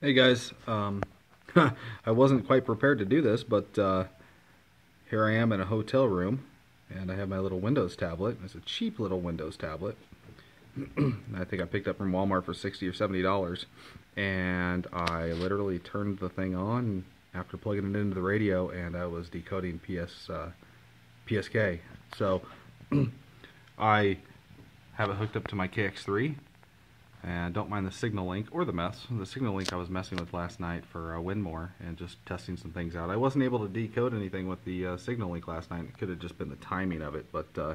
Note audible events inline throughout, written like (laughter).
Hey guys, um, (laughs) I wasn't quite prepared to do this, but uh, here I am in a hotel room, and I have my little Windows tablet. It's a cheap little Windows tablet. (clears throat) I think I picked up from Walmart for 60 or 70 dollars, and I literally turned the thing on after plugging it into the radio, and I was decoding PS uh, PSK. So (clears throat) I have it hooked up to my KX3 and don't mind the SignaLink or the mess. The SignaLink I was messing with last night for uh, WINMOR and just testing some things out. I wasn't able to decode anything with the uh, SignaLink last night. It could have just been the timing of it. But uh,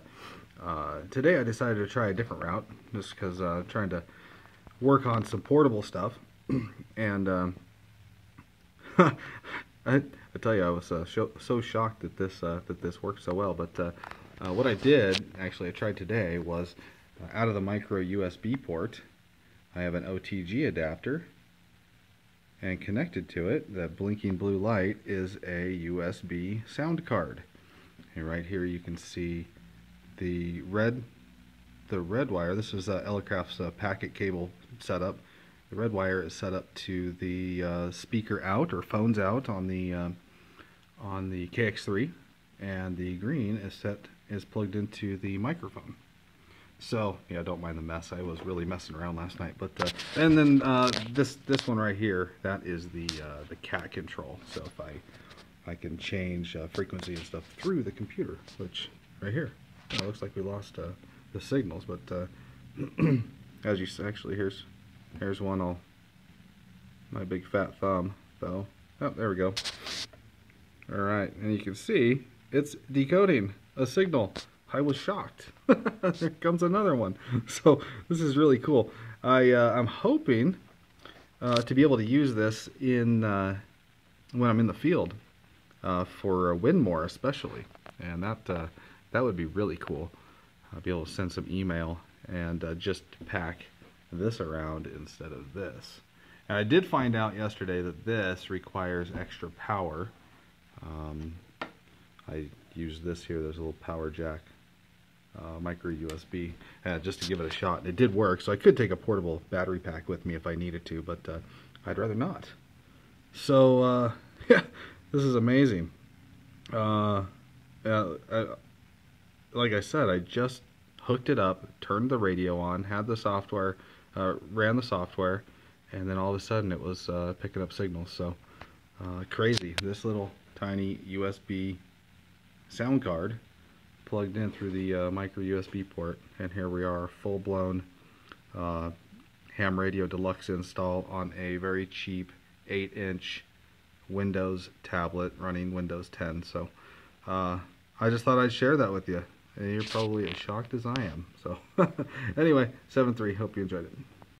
uh today I decided to try a different route just because uh, I'm trying to work on some portable stuff. (clears throat) and um, (laughs) I, I, tell you, I was uh, so shocked that this that this worked so well. But what I did, actually I tried today, was out of the micro USB port I have an OTG adapter and connected to it, that blinking blue light is a USB sound card. And right here you can see the red the red wire. This is uh, Elecraft's uh, packet cable setup. The red wire is set up to the uh, speaker out or phones out on the uh, on the KX3, and the green is set is plugged into the microphone. So yeah, don't mind the mess. I was really messing around last night. But uh, and then uh, this this one right here, that is the uh, the cat control. So if I I can change uh, frequency and stuff through the computer, which right here, looks like we lost uh, the signals. But uh, (clears throat) as you see, actually here's here's one. I'll my big fat thumb though. Oh, there we go. All right, and you can see it's decoding a signal. I was shocked. (laughs) there comes another one. (laughs) So this is really cool. I, uh, I'm hoping uh, to be able to use this in uh, when I'm in the field uh, for WINMOR especially. And that, uh, that would be really cool. I'll be able to send some email and uh, just pack this around instead of this. And I did find out yesterday that this requires extra power. Um, I use this here, there's a little power jack uh, micro USB uh, just to give it a shot. And It did work, so I could take a portable battery pack with me if I needed to, but uh, I'd rather not. So, uh, (laughs) yeah, this is amazing. Uh, like I said, I just hooked it up, turned the radio on, had the software, uh, ran the software, and then all of a sudden it was picking up signals. So, crazy. This little tiny USB sound card plugged in through the uh, micro USB port and here we are full-blown uh, ham radio deluxe install on a very cheap 8 inch Windows tablet running Windows 10 so uh, I just thought I'd share that with you. And you're probably as shocked as I am. So (laughs) anyway 7-3 hope you enjoyed it